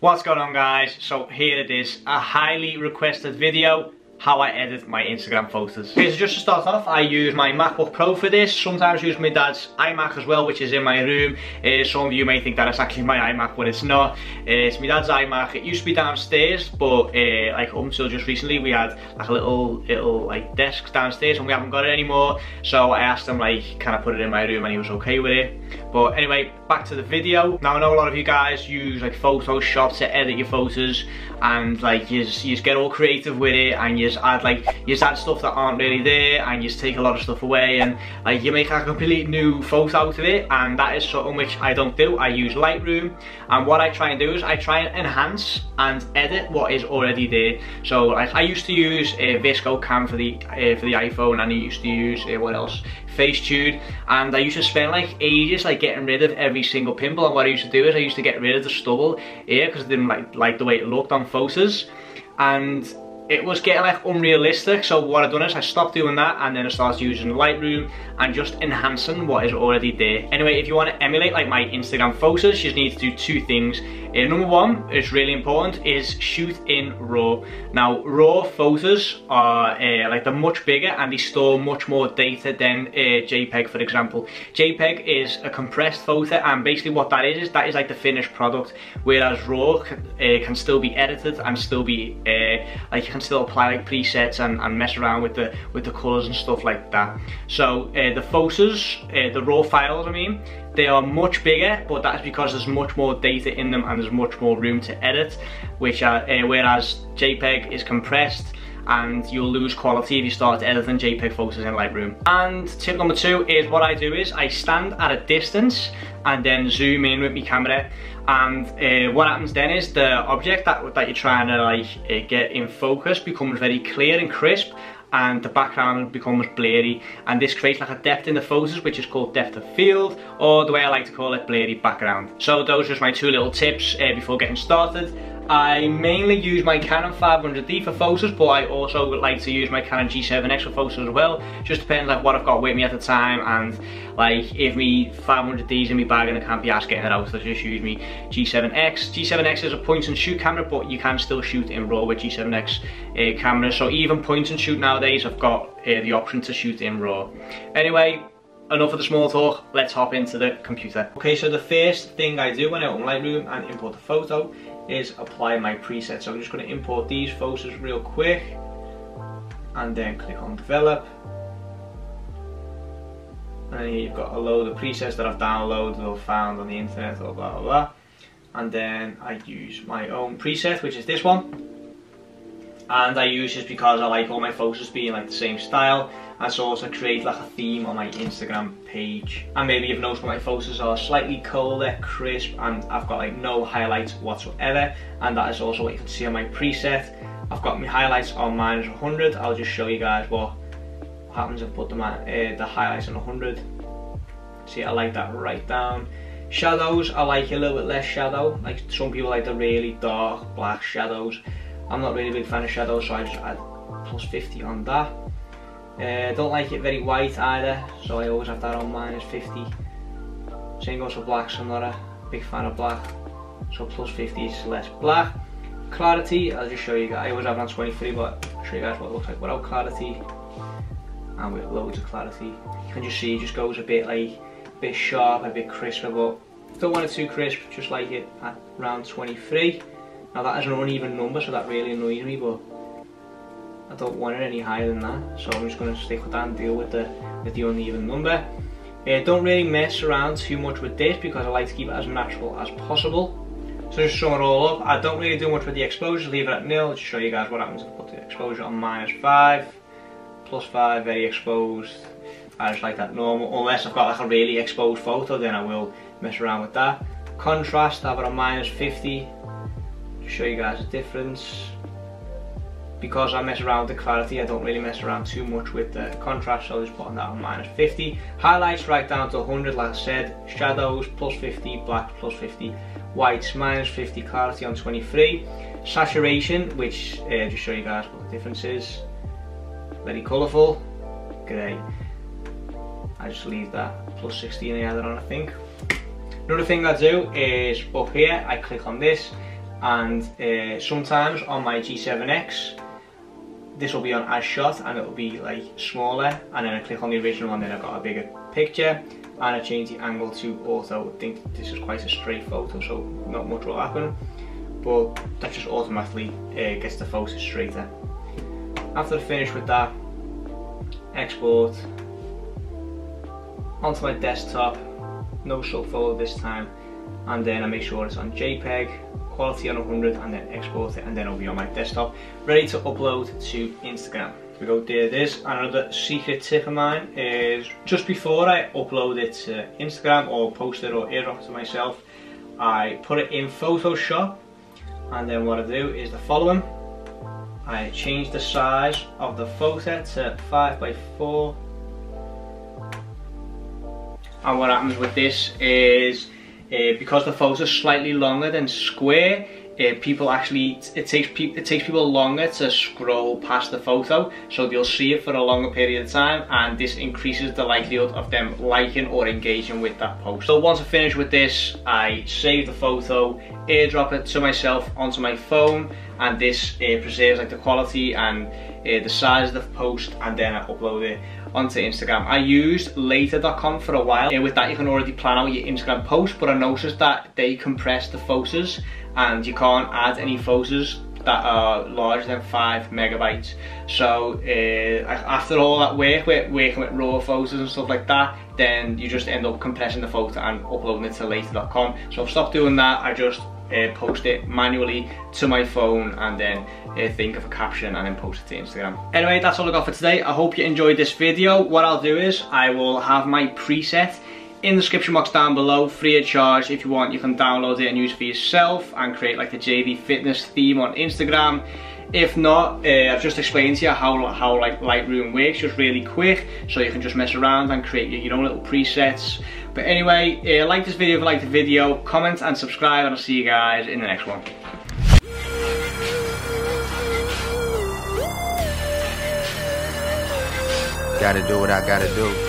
What's going on guys? So here it is, a highly requested video how I edit my Instagram photos. Okay, so just to start off, I use my MacBook Pro for this. Sometimes use my dad's iMac as well, which is in my room. Uh, some of you may think that it's actually my iMac, but it's not. Uh, it's my dad's iMac. It used to be downstairs, but uh, like up until just recently, we had like a little, little like desk downstairs, and we haven't got it anymore. So I asked him like, can I put it in my room, and he was okay with it. But anyway, back to the video. Now I know a lot of you guys use like Photoshop to edit your photos, and like you just, you just get all creative with it, and you just add like you just add stuff that aren't really there and you just take a lot of stuff away and like you make a completely new photo out of it and that is something which I don't do. I use Lightroom and what I try and do is I try and enhance and edit what is already there. So like I used to use a uh, VSCO cam for the uh, for the iPhone and I used to use uh, what else? Facetune and I used to spend like ages like getting rid of every single pimple and what I used to do is I used to get rid of the stubble here because I didn't like like the way it looked on photos and it was getting like unrealistic so what I've done is I stopped doing that and then I started using Lightroom and just enhancing what is already there. Anyway, if you want to emulate like my Instagram photos, you just need to do two things. Uh, number one, is really important, is shoot in RAW. Now, RAW photos are uh, like they're much bigger and they store much more data than uh, JPEG, for example. JPEG is a compressed photo and basically what that is, is that is like the finished product, whereas RAW can, uh, can still be edited and still be, uh, like you can still apply like presets and, and mess around with the with the colors and stuff like that. So uh, the photos, the raw files I mean, they are much bigger, but that's because there's much more data in them and there's much more room to edit, which are, uh, whereas JPEG is compressed and you'll lose quality if you start editing JPEG photos in Lightroom. And tip number two is what I do is I stand at a distance and then zoom in with my camera and uh, what happens then is the object that, that you're trying to like uh, get in focus becomes very clear and crisp and the background becomes blurry and this creates like a depth in the photos which is called depth of field or the way I like to call it blurry background. So those are just my two little tips uh, before getting started. I mainly use my Canon 500D for photos, but I also like to use my Canon G7X for photos as well. Just depends like what I've got with me at the time and like if me 500D's in my bag and I can't be asked getting it out, so I just use me G7X. G7X is a point and shoot camera, but you can still shoot in RAW with G7X uh, cameras. So even point and shoot nowadays, I've got uh, the option to shoot in RAW. Anyway, enough of the small talk, let's hop into the computer. Okay, so the first thing I do when I open Lightroom and import the photo is apply my presets. So I'm just going to import these photos real quick and then click on develop. And here you've got a load of presets that I've downloaded or found on the internet or blah blah blah. And then I use my own preset, which is this one. And I use this because I like all my photos being like the same style and so also create like a theme on my Instagram page. And maybe you've noticed my photos are slightly colder, crisp, and I've got like no highlights whatsoever. And that is also what you can see on my preset. I've got my highlights on minus 100. I'll just show you guys what happens if I put them at, uh, the highlights on 100. See, I like that right down. Shadows, I like a little bit less shadow. Like some people like the really dark black shadows. I'm not really a big fan of shadows, so I just add plus 50 on that. Uh, don't like it very white either, so I always have that on minus 50. Same goes for black, so I'm not a big fan of black. So plus 50 is less black. Clarity, I'll just show you guys. I always have it on 23, but I'll show you guys what it looks like without clarity. And with loads of clarity. You can just see it just goes a bit like, a bit sharp, a bit crisper, but don't want it too crisp, just like it at round 23. Now that is an uneven number, so that really annoys me, but I don't want it any higher than that so I'm just going to stick with that and deal with the with the uneven number. Uh, don't really mess around too much with this because I like to keep it as natural as possible. So just showing it all up. I don't really do much with the exposure leave it at nil. Just show you guys what happens if I put the exposure on minus 5 plus 5 very exposed. I just like that normal. Unless I've got like a really exposed photo then I will mess around with that. Contrast have it on minus 50 to show you guys the difference because I mess around with the clarity, I don't really mess around too much with the contrast, so I'll just put on that on minus 50. Highlights right down to 100, like I said. Shadows, plus 50, black, plus 50. Whites, minus 50, clarity on 23. Saturation, which, uh, just show you guys what the difference is. Very colourful, grey. I just leave that plus 16 the other on, I think. Another thing I do is up here, I click on this, and uh, sometimes on my G7X this will be on as shot and it'll be like smaller and then I click on the original and then I've got a bigger picture and I change the angle to auto. I think this is quite a straight photo so not much will happen but that just automatically uh, gets the photo straighter. After I finish with that, export onto my desktop, no subfolder this time and then I make sure it's on JPEG quality on 100 and then export it and then it'll be on my desktop ready to upload to Instagram. we go, there it is. Another secret tip of mine is just before I upload it to Instagram or post it or airdrop it to myself, I put it in Photoshop and then what I do is the following. I change the size of the photo to 5 by 4 and what happens with this is uh, because the photos are slightly longer than square uh, people actually it takes people it takes people longer to scroll past the photo. So they'll see it for a longer period of time and this increases the likelihood of them liking or engaging with that post. So once I finish with this I save the photo airdrop it to myself onto my phone and this uh, preserves like the quality and uh, the size of the post and then I upload it onto Instagram. I used later.com for a while. And with that you can already plan out your Instagram post but I noticed that they compress the photos and you can't add any photos that are larger than 5 megabytes. So uh, after all that work with working with raw photos and stuff like that, then you just end up compressing the photo and uploading it to later.com. So I've stopped doing that, I just uh, post it manually to my phone and then uh, think of a caption and then post it to Instagram. Anyway, that's all I got for today. I hope you enjoyed this video. What I'll do is I will have my preset in the description box down below, free of charge. If you want, you can download it and use it for yourself and create like the JD Fitness theme on Instagram. If not, uh, I've just explained to you how, how like Lightroom works, just really quick, so you can just mess around and create your, your own little presets. But anyway, uh, like this video if you like the video, comment and subscribe, and I'll see you guys in the next one. Gotta do what I gotta do.